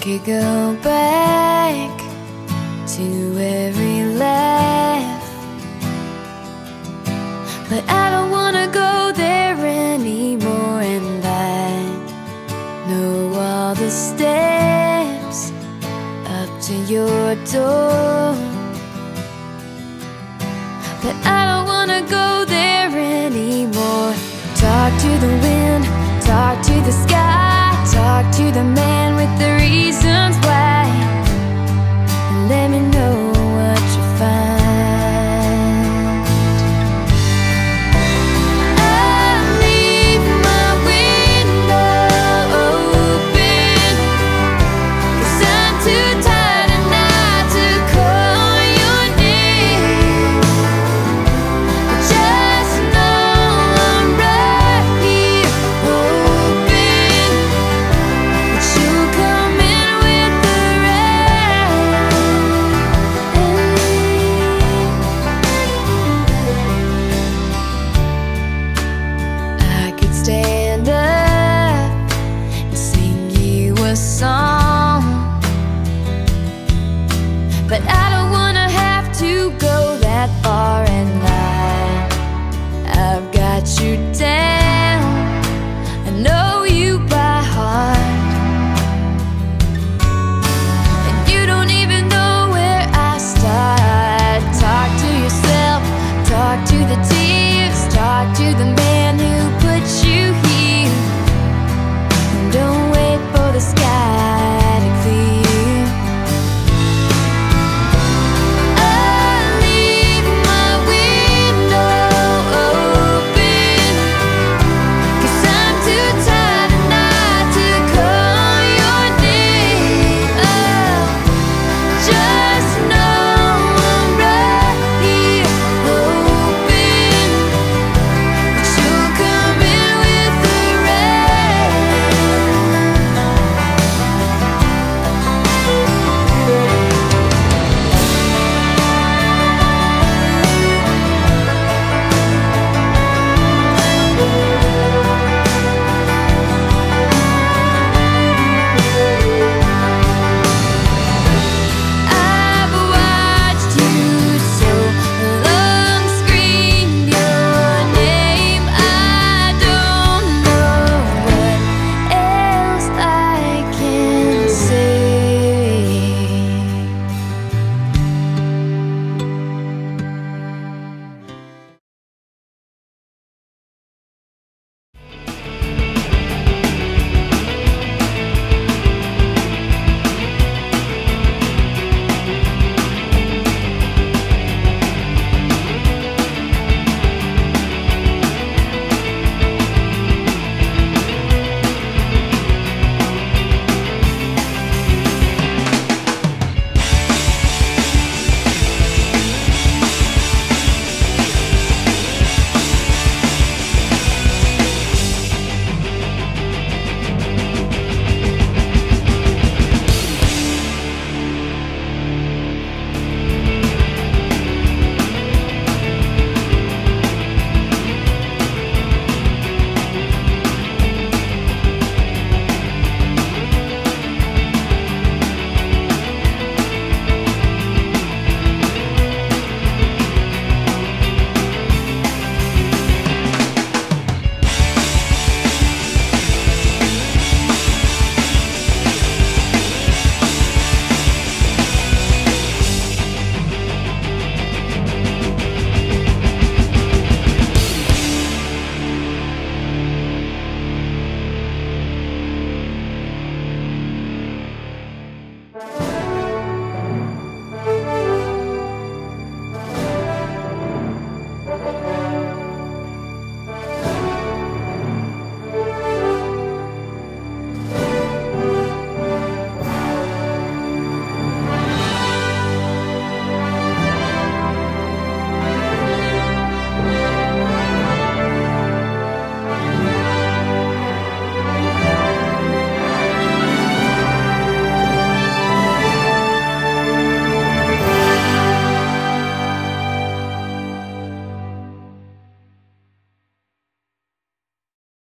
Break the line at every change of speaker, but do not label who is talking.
could go back to every laugh But I don't wanna go there anymore And I know all the steps up to your door. But I don't wanna go